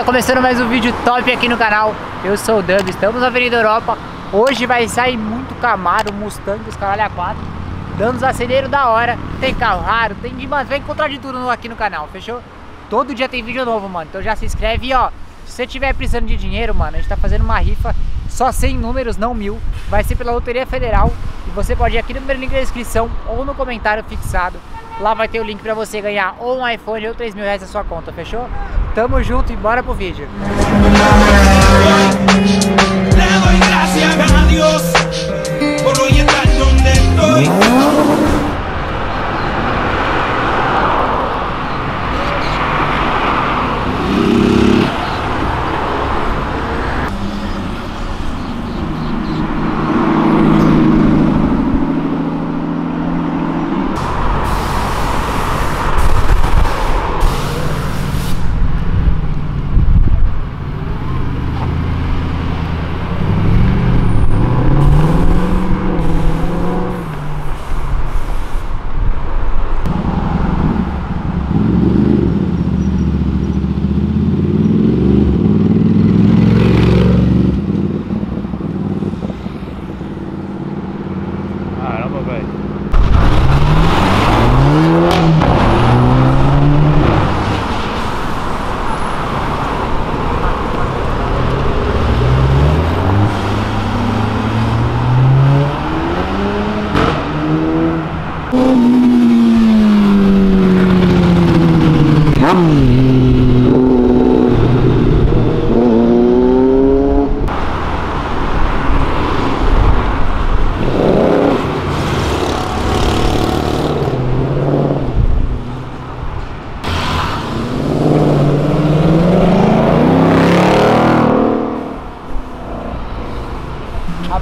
Rapaziada, começando mais um vídeo top aqui no canal. Eu sou o Dub, estamos na Avenida Europa. Hoje vai sair muito Camaro, Mustang, os caralho A4 Dando os aceleros da hora Tem carro raro, tem demais, vai encontrar de tudo aqui no canal, fechou? Todo dia tem vídeo novo, mano Então já se inscreve e ó Se você tiver precisando de dinheiro, mano A gente tá fazendo uma rifa só 100 números, não mil. Vai ser pela Loteria Federal E você pode ir aqui no primeiro link da descrição Ou no comentário fixado. Lá vai ter o link pra você ganhar ou um iPhone ou 3 mil reais na sua conta, fechou? Tamo junto e bora pro vídeo. Le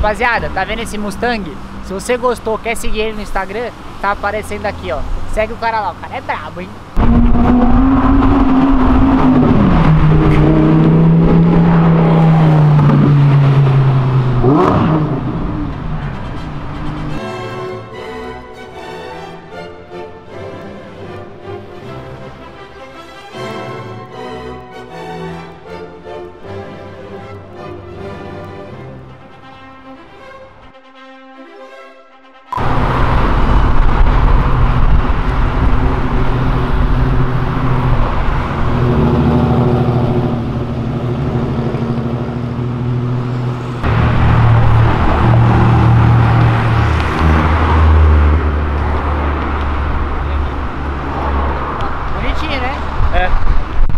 Rapaziada, tá vendo esse Mustang? Se você gostou, quer seguir ele no Instagram, tá aparecendo aqui, ó. Segue o cara lá, o cara é brabo, hein? É.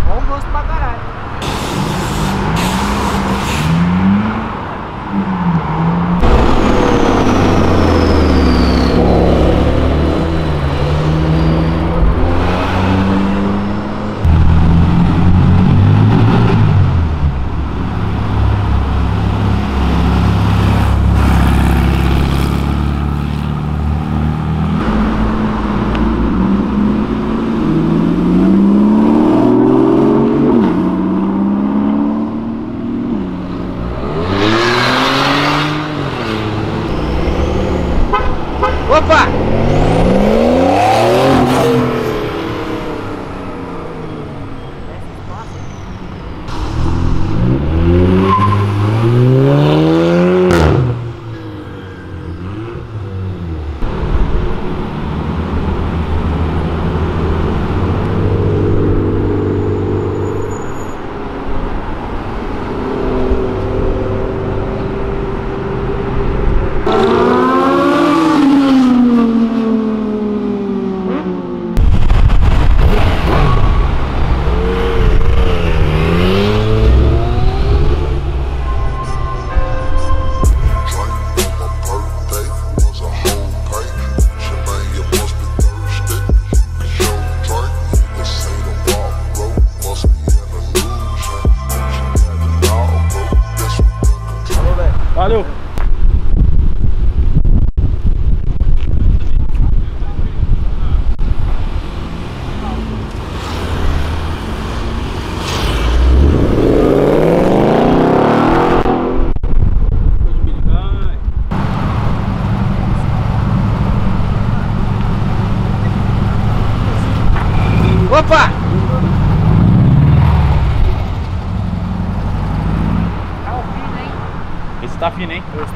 Bom gosto pra caralho.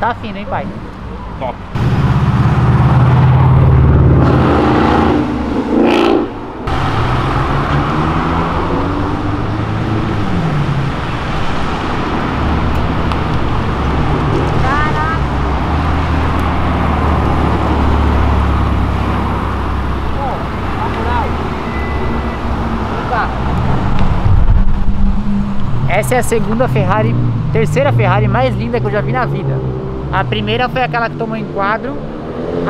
Tá fino, hein, pai? Top. Essa é a segunda Ferrari, terceira Ferrari mais linda que eu já vi na vida. A primeira foi aquela que tomou enquadro.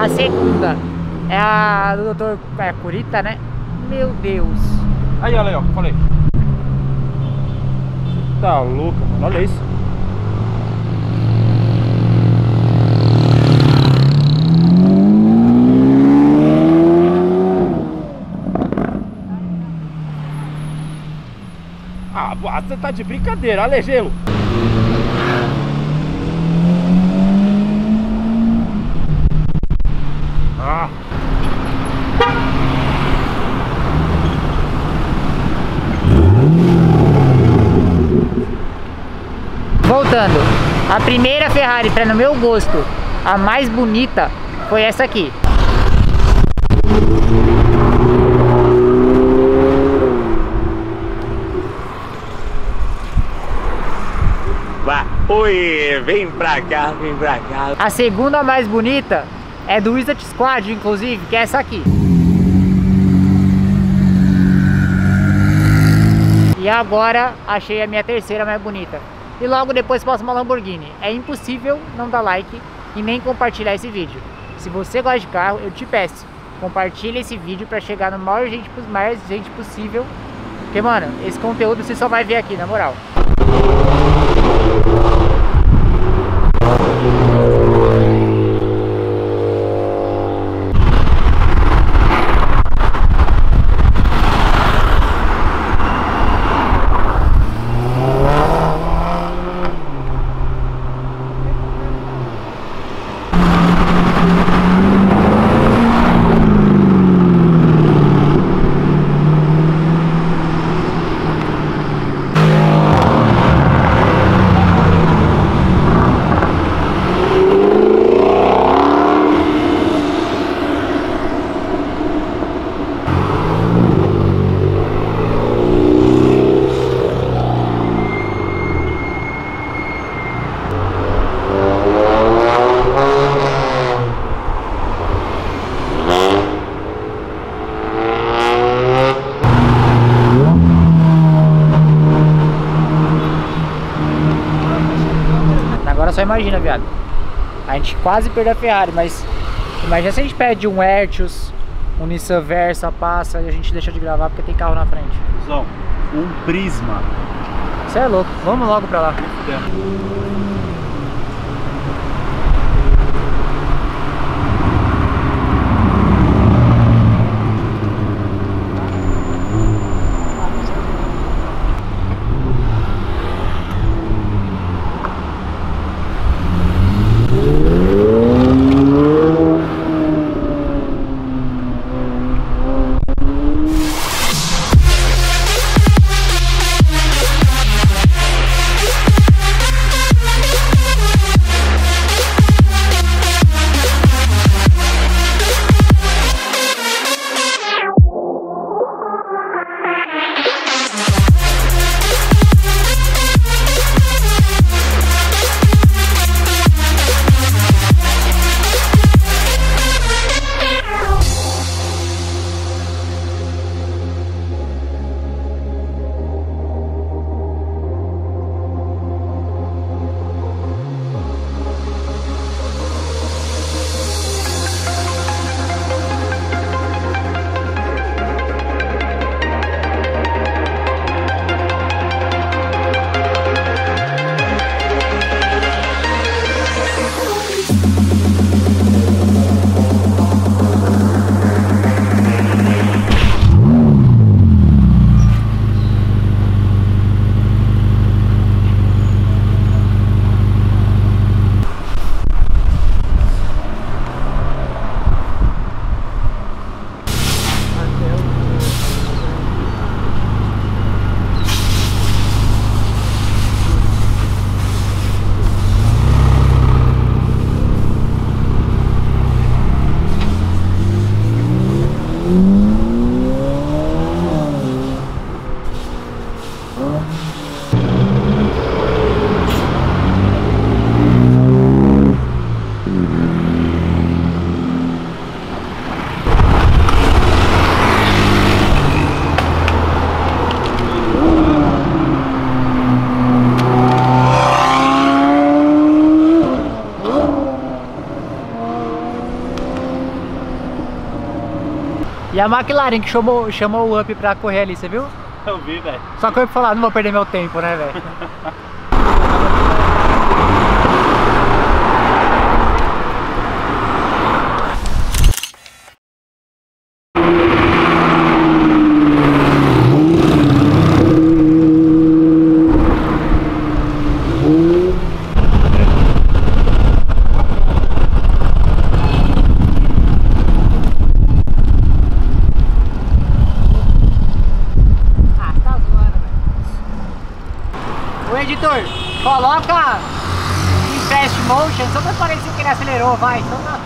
A segunda é a do Dr. É, Curita, né? Meu Deus. Aí, olha aí, ó, que falei. Tá louca, mano. Olha isso. Ah, você tá de brincadeira, olha gelo. Ah. Voltando, a primeira Ferrari, para no meu gosto, a mais bonita, foi essa aqui. Vá, oi, vem pra cá, vem pra cá. A segunda mais bonita é do Wizard Squad, inclusive, que é essa aqui. E agora achei a minha terceira mais bonita. E logo depois posso uma Lamborghini. É impossível não dar like e nem compartilhar esse vídeo. Se você gosta de carro, eu te peço, compartilhe esse vídeo para chegar no maior gente, mais gente possível. Porque, mano, esse conteúdo você só vai ver aqui, na moral. Agora só imagina, viado. A gente quase perdeu a Ferrari, mas imagina se a gente perde um Ertius, um Nissan Versa, passa e a gente deixa de gravar porque tem carro na frente. Zão, um prisma. Você é louco, vamos logo pra lá. E a McLaren que chamou, chamou o Up pra correr ali, você viu? Eu vi, velho. Só que eu ia falar, não vou perder meu tempo, né, velho? Ah, você tá zoando, velho. Ô editor, coloca em fast motion só pra parecer que ele acelerou, vai. Então tá.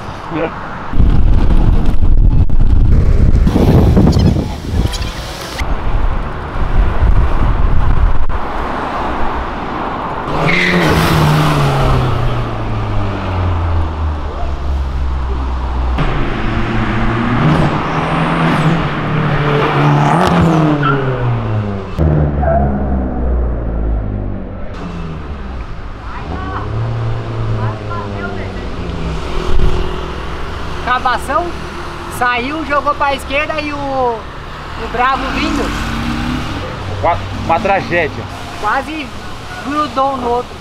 Acabação, saiu, jogou pra esquerda e o, o Bravo vindo, Uma, uma tragédia. quase grudou no outro.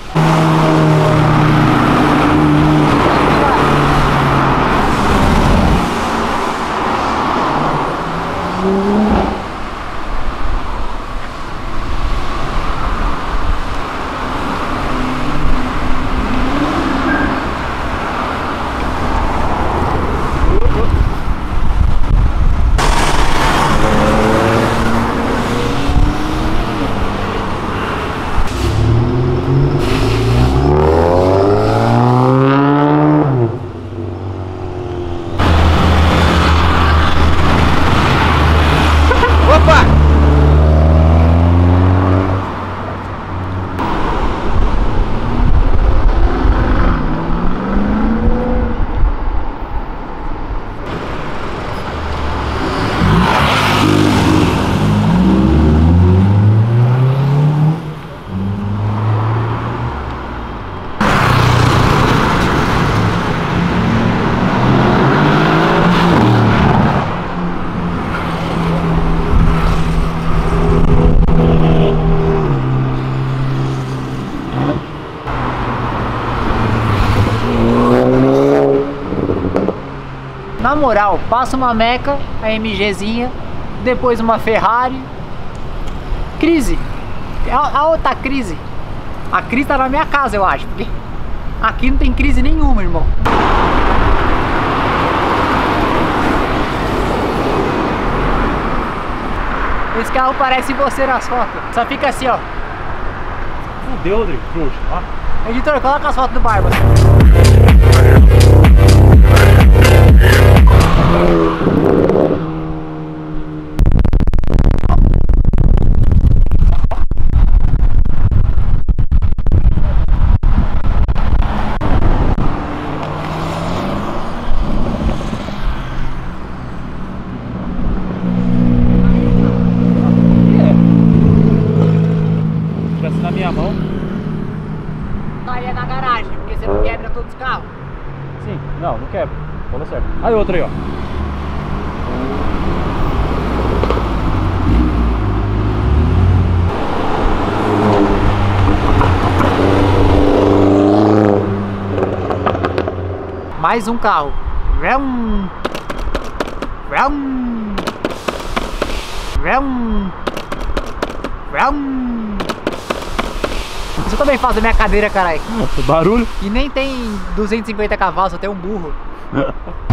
Opa! Na moral, passa uma Meca, a MGzinha, depois uma Ferrari. Crise. A, a outra crise. A crise tá na minha casa, eu acho, porque aqui não tem crise nenhuma, irmão. Esse carro parece você nas fotos. Só fica assim, ó. Fudeu, Rodrigo, trouxa. Ó. Editor, coloca as fotos do Barba. Oh. Mais um carro. Vrum. Vrum. Vrum. Vrum. Isso eu também faço minha cadeira, caralho. Barulho. E nem tem 250 cavalos, só tem um burro.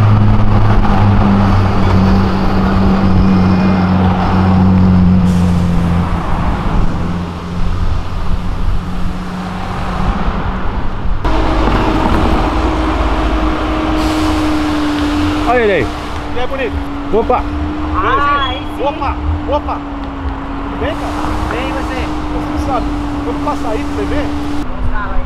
Olha ele é bonito. Opa! Ah, aí sim. Opa, opa. Tudo bem, cara? Vem você. Você não sabe. Vou passar aí pra você ver. Os carros aí.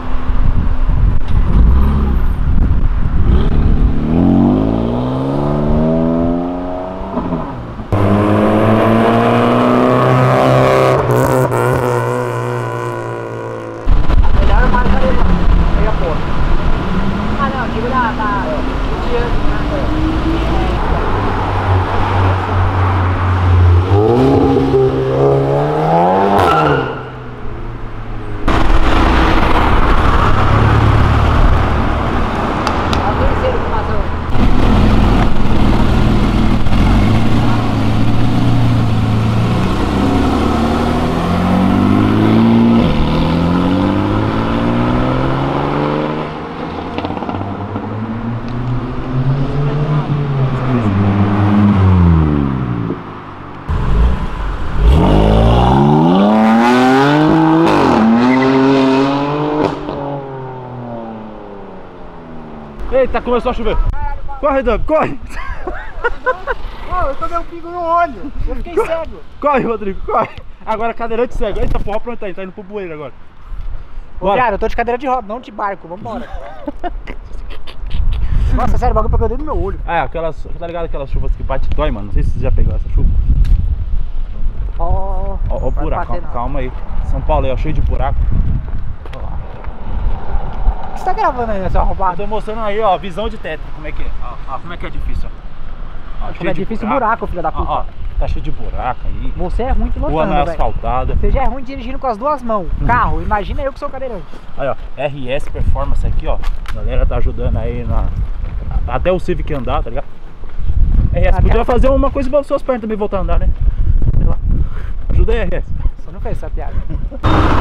Porra. Ah não, digo da. da. Diante, Eita, começou a chover. Corre, Dub, corre. Ô, eu tomei um pingo no olho. Eu fiquei cego. Corre, Rodrigo, corre. Agora cadeirante cego. Eita, porra, pra onde tá indo? Tá pro bueiro agora. Ô, viado, eu tô de cadeira de roda, não de barco. Vambora. Nossa, sério, o bagulho pegou dentro do meu olho. Ah, aquelas. Tá ligado aquelas chuvas que bate e dói, mano? Não sei se você já pegou essa chuva. Ó, Ó, ó o vai buraco, não. calma aí. São Paulo aí, ó, cheio de buraco. Ó lá. O que você tá gravando aí, seu Eu tô mostrando aí, ó, visão de teto, como é que é. Ó, ó, como é que é difícil, ó. Ó, Como é difícil o buraco, filho da Ó, puta. ó, tá cheio de buraco aí. Você é ruim Rua não é pilotando, asfaltada. Você já é ruim dirigindo com as duas mãos. Carro, imagina eu que sou cadeirante. Aí, ó, RS Performance aqui, ó. A galera tá ajudando aí na. Até o Civic andar, tá ligado? RS, podia fazer uma coisa para suas pernas também voltar a andar, né? Sei lá. Ajuda aí, RS. Você não fez essa piada.